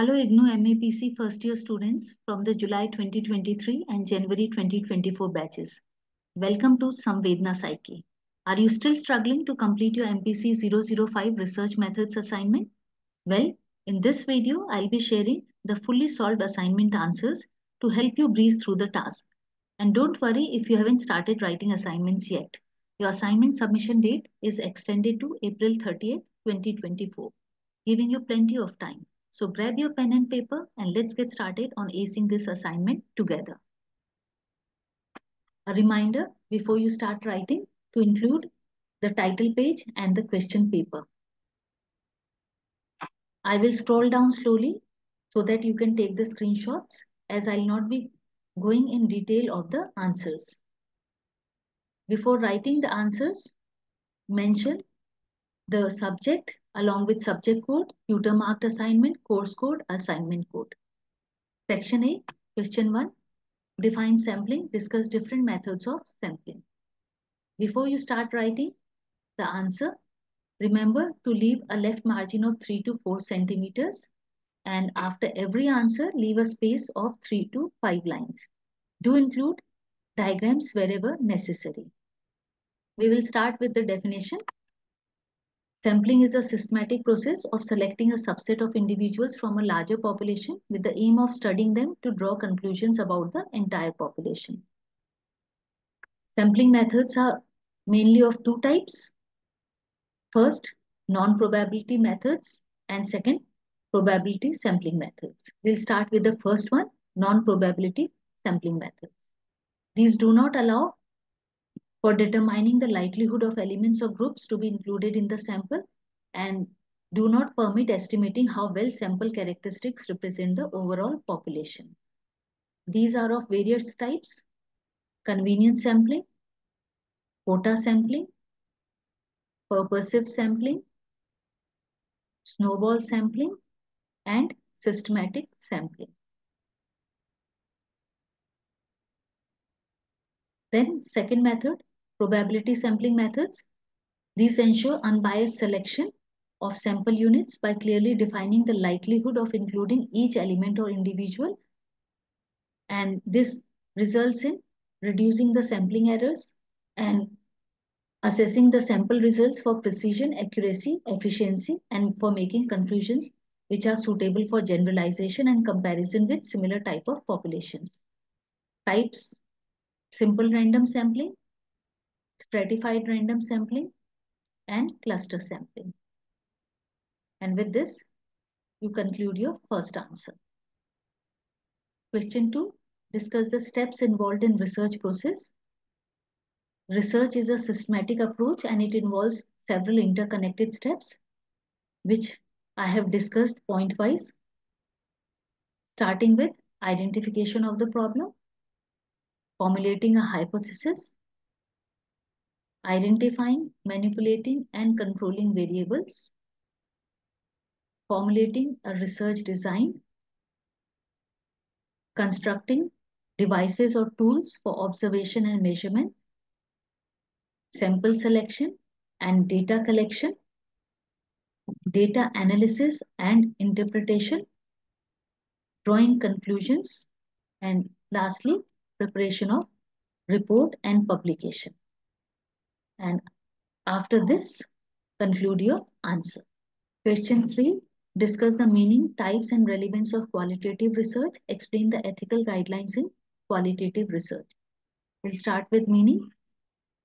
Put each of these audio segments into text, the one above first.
Hello IGNOU MAPC first year students from the July 2023 and January 2024 batches. Welcome to Samvedna Psyche. Are you still struggling to complete your MPC 005 research methods assignment? Well, in this video, I'll be sharing the fully solved assignment answers to help you breeze through the task. And don't worry if you haven't started writing assignments yet. Your assignment submission date is extended to April 30th, 2024, giving you plenty of time. So grab your pen and paper and let's get started on acing this assignment together. A reminder before you start writing to include the title page and the question paper. I will scroll down slowly so that you can take the screenshots as I'll not be going in detail of the answers. Before writing the answers, mention the subject along with subject code, tutor marked assignment, course code, assignment code. Section A, question 1, define sampling, discuss different methods of sampling. Before you start writing the answer, remember to leave a left margin of 3 to 4 centimeters and after every answer, leave a space of 3 to 5 lines. Do include diagrams wherever necessary. We will start with the definition Sampling is a systematic process of selecting a subset of individuals from a larger population with the aim of studying them to draw conclusions about the entire population. Sampling methods are mainly of two types. First, non-probability methods and second, probability sampling methods. We'll start with the first one, non-probability sampling methods. These do not allow for determining the likelihood of elements or groups to be included in the sample and do not permit estimating how well sample characteristics represent the overall population. These are of various types, convenience sampling, quota sampling, purposive sampling, snowball sampling, and systematic sampling. Then second method, probability sampling methods. These ensure unbiased selection of sample units by clearly defining the likelihood of including each element or individual. And this results in reducing the sampling errors and assessing the sample results for precision, accuracy, efficiency, and for making conclusions which are suitable for generalization and comparison with similar type of populations. Types, simple random sampling, stratified random sampling, and cluster sampling. And with this, you conclude your first answer. Question 2. Discuss the steps involved in research process. Research is a systematic approach and it involves several interconnected steps, which I have discussed point-wise, starting with identification of the problem, formulating a hypothesis, identifying, manipulating, and controlling variables, formulating a research design, constructing devices or tools for observation and measurement, sample selection and data collection, data analysis and interpretation, drawing conclusions, and lastly, preparation of report and publication. And after this, conclude your answer. Question 3. Discuss the meaning, types and relevance of qualitative research. Explain the ethical guidelines in qualitative research. We'll start with meaning.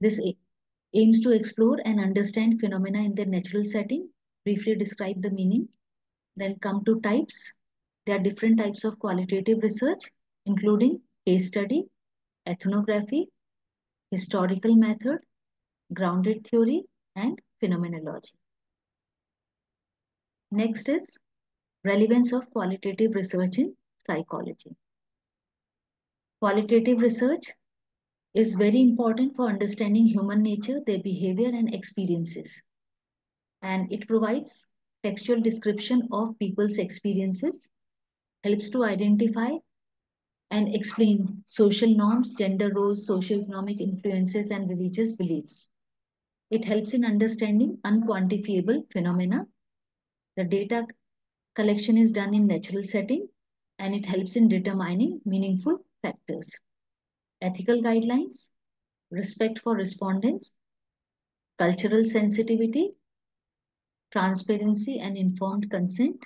This aims to explore and understand phenomena in their natural setting. Briefly describe the meaning. Then come to types. There are different types of qualitative research, including case study, ethnography, historical method, grounded theory, and phenomenology. Next is relevance of qualitative research in psychology. Qualitative research is very important for understanding human nature, their behavior and experiences. And it provides textual description of people's experiences, helps to identify and explain social norms, gender roles, socio-economic influences, and religious beliefs. It helps in understanding unquantifiable phenomena. The data collection is done in natural setting and it helps in determining meaningful factors. Ethical guidelines, respect for respondents, cultural sensitivity, transparency and informed consent,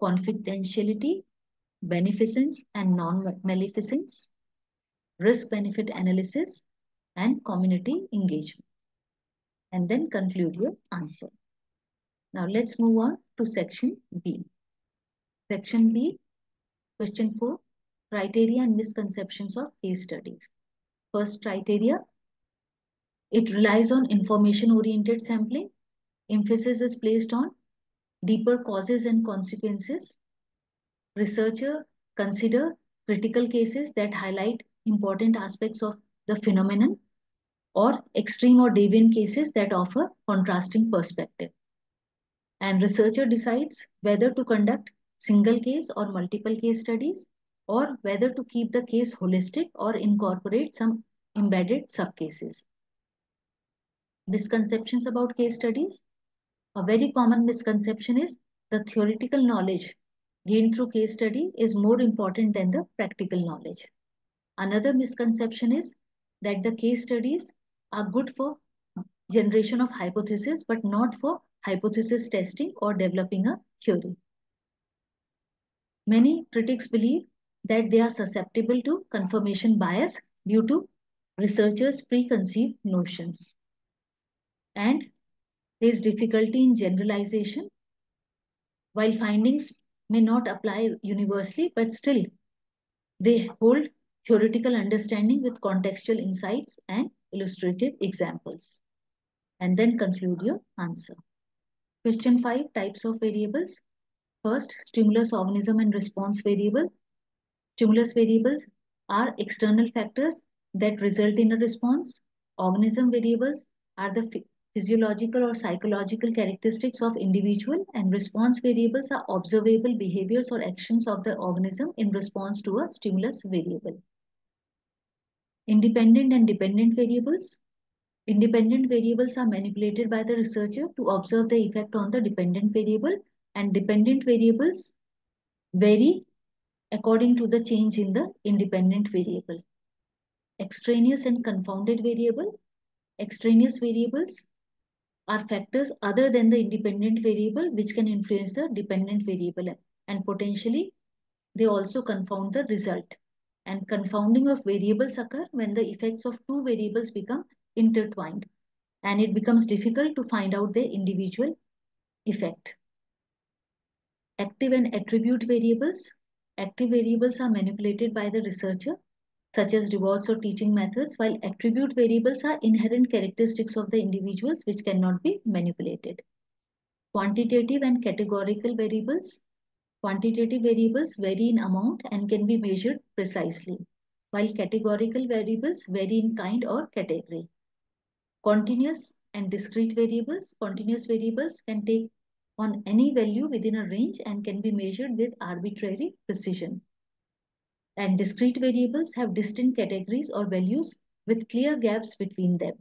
confidentiality, beneficence and non-maleficence, risk-benefit analysis, and community engagement. And then conclude your answer. Now let's move on to section B. Section B, question 4, criteria and misconceptions of case studies. First criteria, it relies on information-oriented sampling. Emphasis is placed on deeper causes and consequences. Researcher consider critical cases that highlight important aspects of the phenomenon or extreme or deviant cases that offer contrasting perspective. And researcher decides whether to conduct single case or multiple case studies or whether to keep the case holistic or incorporate some embedded subcases. Misconceptions about case studies. A very common misconception is the theoretical knowledge gained through case study is more important than the practical knowledge. Another misconception is that the case studies are good for generation of hypothesis, but not for hypothesis testing or developing a theory. Many critics believe that they are susceptible to confirmation bias due to researchers' preconceived notions. And there is difficulty in generalization. While findings may not apply universally, but still they hold theoretical understanding with contextual insights and illustrative examples. And then conclude your answer. Question 5, types of variables. First, stimulus organism and response variables. Stimulus variables are external factors that result in a response. Organism variables are the physiological or psychological characteristics of individual and response variables are observable behaviors or actions of the organism in response to a stimulus variable. Independent and dependent variables. Independent variables are manipulated by the researcher to observe the effect on the dependent variable and dependent variables vary according to the change in the independent variable. Extraneous and confounded variable. Extraneous variables are factors other than the independent variable which can influence the dependent variable and potentially they also confound the result. And confounding of variables occur when the effects of two variables become intertwined and it becomes difficult to find out their individual effect. Active and attribute variables. Active variables are manipulated by the researcher such as rewards or teaching methods, while attribute variables are inherent characteristics of the individuals which cannot be manipulated. Quantitative and categorical variables. Quantitative variables vary in amount and can be measured precisely, while categorical variables vary in kind or category. Continuous and discrete variables. Continuous variables can take on any value within a range and can be measured with arbitrary precision and discrete variables have distinct categories or values with clear gaps between them.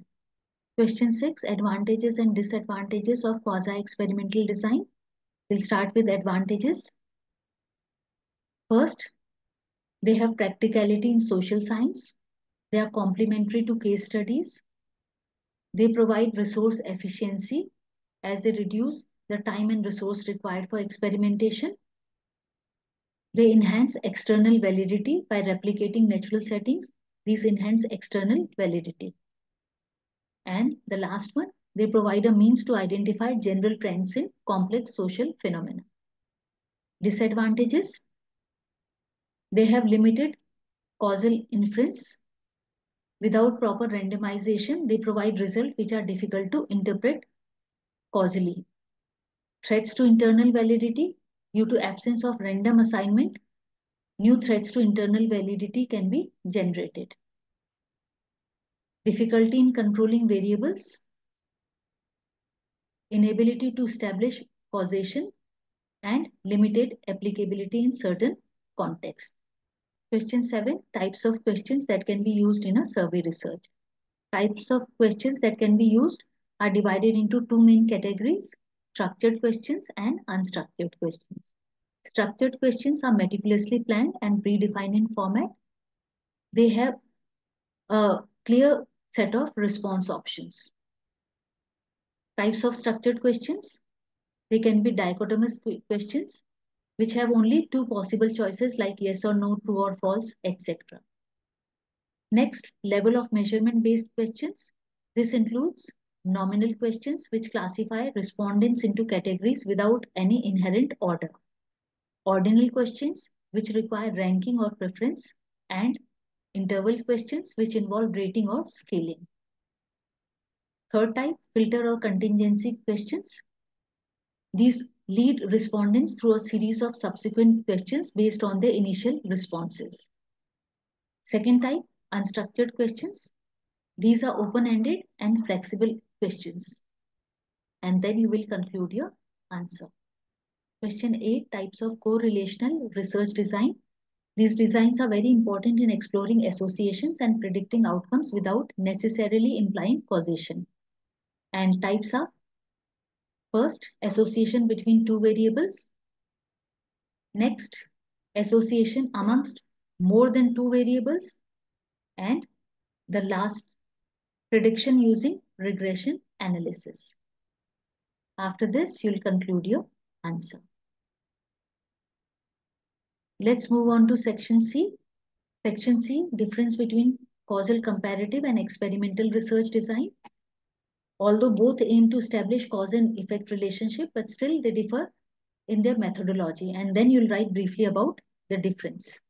Question 6. Advantages and disadvantages of quasi-experimental design. We'll start with advantages. First, they have practicality in social science. They are complementary to case studies. They provide resource efficiency as they reduce the time and resource required for experimentation. They enhance external validity by replicating natural settings. These enhance external validity. And the last one, they provide a means to identify general trends in complex social phenomena. Disadvantages, they have limited causal inference. Without proper randomization, they provide results which are difficult to interpret causally. Threats to internal validity, Due to absence of random assignment, new threats to internal validity can be generated. Difficulty in controlling variables, inability to establish causation, and limited applicability in certain contexts. Question 7. Types of questions that can be used in a survey research. Types of questions that can be used are divided into two main categories. structured questions and unstructured questions. Structured questions are meticulously planned and predefined in format. They have a clear set of response options. Types of structured questions. They can be dichotomous questions, which have only two possible choices like yes or no, true or false, etc. Next, level of measurement based questions. This includes nominal questions which classify respondents into categories without any inherent order. Ordinal questions which require ranking or preference and interval questions which involve rating or scaling. Third type, filter or contingency questions. These lead respondents through a series of subsequent questions based on their initial responses. Second type, unstructured questions. These are open-ended and flexible questions. And then you will conclude your answer. Question 8, types of correlational research design. These designs are very important in exploring associations and predicting outcomes without necessarily implying causation. And types are first, association between two variables. Next, association amongst more than two variables and the last prediction using regression analysis. After this, you'll conclude your answer. Let's move on to section C. Section C, difference between causal comparative and experimental research design. Although both aim to establish cause and effect relationship, but still they differ in their methodology. And then you'll write briefly about the difference.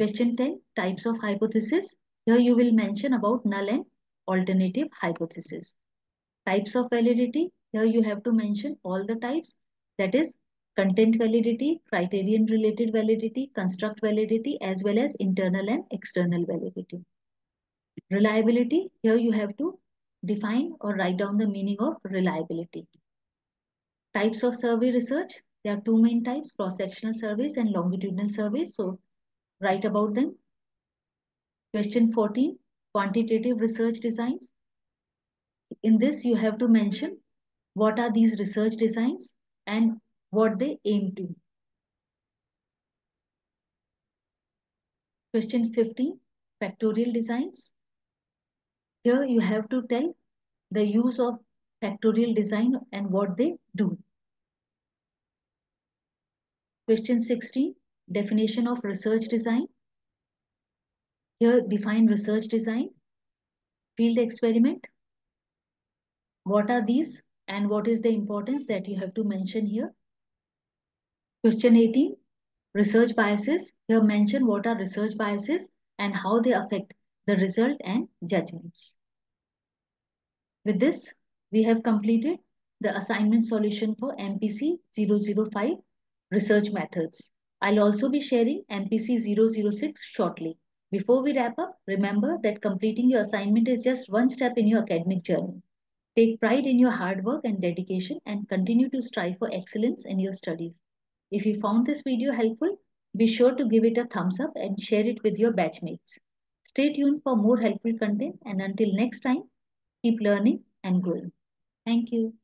Question 10, types of hypothesis. Here you will mention about null and alternative hypothesis. Types of validity. Here you have to mention all the types. That is content validity, criterion related validity, construct validity, as well as internal and external validity. Reliability. Here you have to define or write down the meaning of reliability. Types of survey research. There are two main types, cross-sectional surveys and longitudinal surveys. So write about them. Question 14, quantitative research designs. In this, you have to mention what are these research designs and what they aim to. Question 15, factorial designs. Here you have to tell the use of factorial design and what they do. Question 16, Definition of research design. Here define research design. Field experiment. What are these and what is the importance that you have to mention here? Question 18. Research biases. Here mention what are research biases and how they affect the result and judgments. With this, we have completed the assignment solution for MPC 005 research methods. I'll also be sharing MPC 006 shortly. Before we wrap up, remember that completing your assignment is just one step in your academic journey. Take pride in your hard work and dedication and continue to strive for excellence in your studies. If you found this video helpful, be sure to give it a thumbs up and share it with your batchmates. Stay tuned for more helpful content and until next time, keep learning and growing. Thank you.